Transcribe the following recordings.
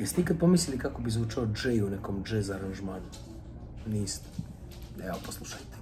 Jeste ikad pomislili kako bi zvučao Jay u nekom jazz aranžmanu? Niste. Evo, poslušajte.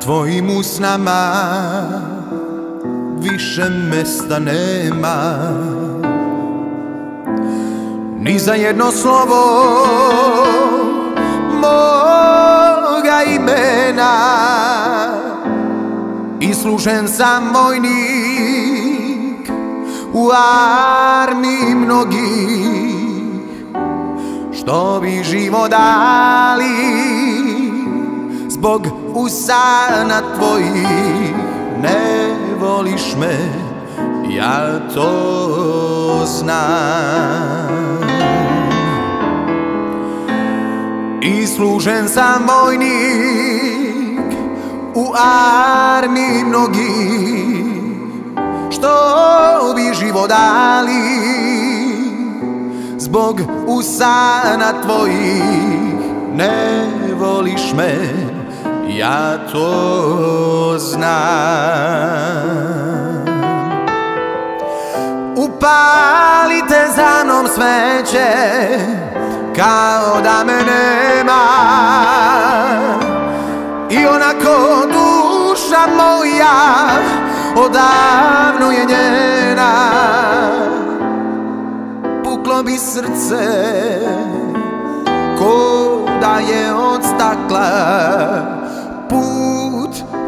Tvojim usnama više mesta nema. Ni za jedno slovo moga imena. Islužen sam vojnik u armiji mnogih. Što bi živo dali zbog usana tvojih. Ne voliš me, ja to znam. Islužen sam vojnik u armiji mnogih, što bi živo dali zbog usana tvojih? Ne voliš me, ja to znam. Upalite za mnom sveće Kao da me nema. I onako duša moja Odavno je njena. Puklo bi srce Ko da je od stakla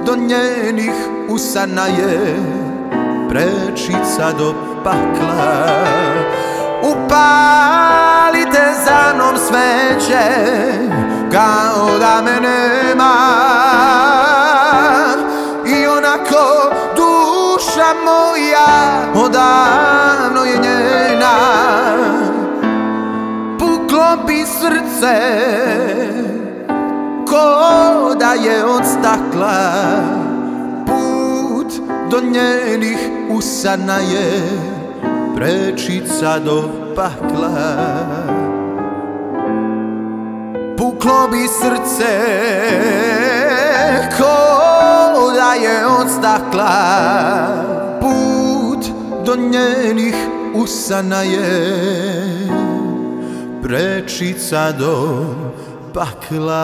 do njenih usana je Prečica do pakla. Upalite za mnom sveće Kao da me nema. I onako duša moja Odavno je njena. Puklo bi srce je od stakla. Put do njenih usana je Prečica do pakla. Puklo bi srce Ko da je od stakla. Put do njenih usana je Prečica do pakla bakla.